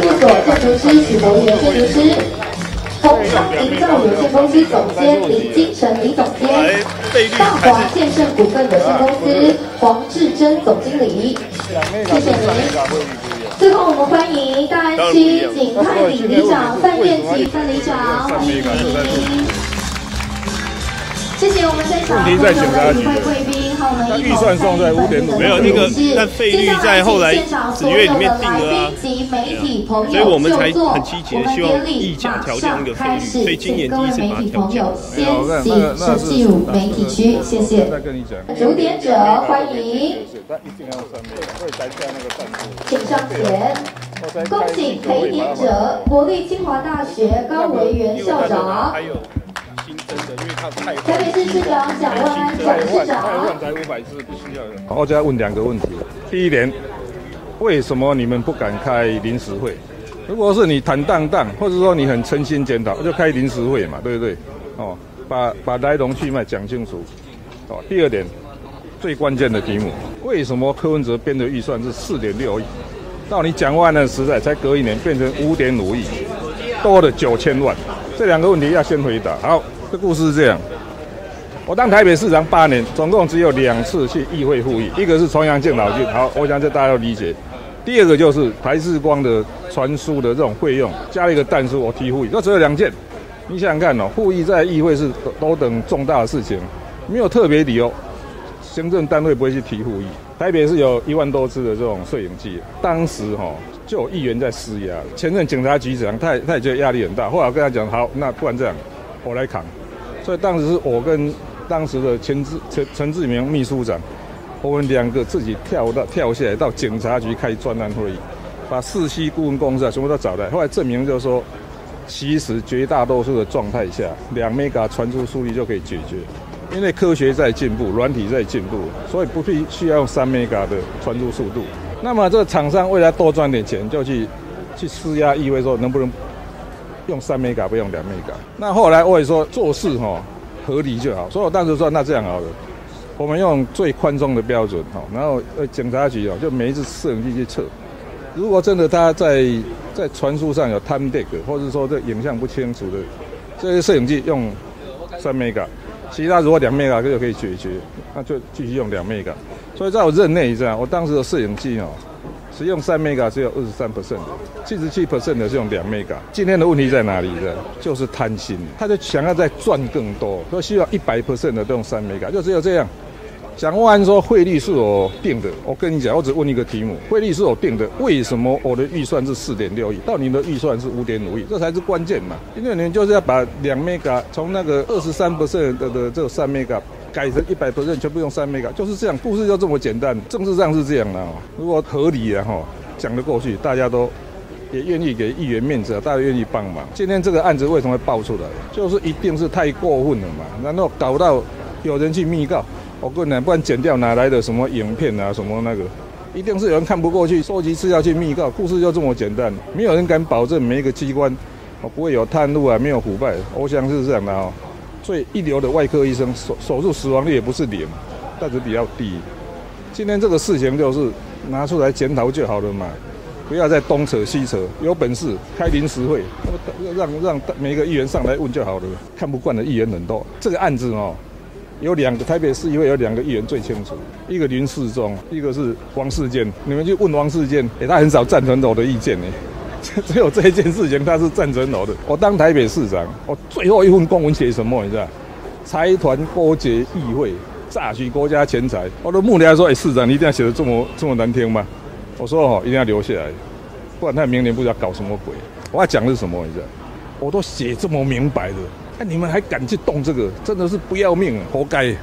事务所建筑师许博源建筑师，同昌营造有限公司总监林金成李总监，大华建设股份有限公司黄志珍总经理，谢谢您。最后，我们欢迎大安区景泰里里长范燕琪范里长，欢迎您。谢谢我们现场所有的与会贵宾，和我们一同参与本次的录制。接下来，现场所有的来宾及媒体朋友就坐。我们典礼马上开始，请各位媒体朋友先行设进入媒体区，谢谢。主点者欢迎，请上前。恭喜陪点者国立清华大学高维元校长。台北市市长蒋万安蒋市长。我再问两个问题。第一点，为什么你们不敢开临时会？如果是你坦荡荡，或者说你很诚心检讨，就开临时会嘛，对不对？哦，把把来龙去脉讲清楚。哦，第二点，最关键的题目，为什么柯文哲编的预算是四点六亿？到你蒋万安的时代，才隔一年变成五点五亿，多了九千万。这两个问题要先回答。好。这故事是这样，我当台北市长八年，总共只有两次去议会复议，一个是重阳敬老金，好，我想这大家都理解。第二个就是台视光的传输的这种费用，加一个弹书，我提复议，那只有两件。你想想看哦，复议在议会是都等重大的事情，没有特别理由，行政单位不会去提复议。台北是有一万多支的这种摄影机，当时哈就有议员在施压，前任警察局长他也他也觉得压力很大，后来我跟他讲，好，那不然这样。我来扛，所以当时是我跟当时的陈志陈陈志明秘书长，我们两个自己跳到跳下来到警察局开专案会议，把四期顾问公司啊全部都找来。后来证明就是说，其实绝大多数的状态下，两 mega 传输速率就可以解决，因为科学在进步，软体在进步，所以不必需要用三 mega 的传输速度。那么这个厂商为了多赚点钱，就去去施压，意味说能不能？用三 mega 不用两 mega，那后来我也说做事哈合理就好，所以我当时说那这样好了，我们用最宽松的标准哈，然后呃警察局哦就每一次摄影机去测，如果真的他在在传输上有 time lag，或者说这影像不清楚的，这些摄影机用三 mega，其他如果两 mega 就可以解决，那就继续用两 mega，所以在我任内这样，我当时的摄影机哦。使用三 mega 只有二十三 percent，七十七 percent 的是用两 mega。今天的问题在哪里呢？就是贪心，他就想要再赚更多，所以需要一百 percent 的都用三 mega，就只有这样。蒋万安说汇率是我定的，我跟你讲，我只问一个题目：汇率是我定的，为什么我的预算是四点六亿，到你的预算是五点五亿？这才是关键嘛！因为你就是要把两 mega 从那个二十三 percent 的的这个三 mega。改成一百多人全部用三 mega，就是这样，故事就这么简单。政治上是这样的哦，如果合理啊哈，讲得过去，大家都也愿意给议员面子，大家愿意帮忙。今天这个案子为什么会爆出来？就是一定是太过分了嘛，然后搞到有人去密告，我跟你讲，不然剪掉哪来的什么影片啊，什么那个，一定是有人看不过去，收集资料去密告，故事就这么简单。没有人敢保证每一个机关哦不会有贪污啊，没有腐败。我想是这样的哦。最一流的外科医生手手术死亡率也不是零，但是比较低。今天这个事情就是拿出来检讨就好了嘛，不要再东扯西扯。有本事开临时会，让让每个议员上来问就好了。看不惯的议员很多。这个案子哦，有两个台北市议会有两个议员最清楚，一个林世忠，一个是王世坚。你们去问王世坚，哎，他很少赞成我的意见呢。只有这一件事情，他是赞成我的。我当台北市长，我最后一份公文写什么？你知道？财团勾结议会，榨取国家钱财。我的幕僚说：“哎，市长，你一定要写的这么这么难听吗？”我说：“哦，一定要留下来，不然他明年不知道搞什么鬼。”我要讲的是什么？你知道？我都写这么明白的，哎，你们还敢去动这个？真的是不要命，活该！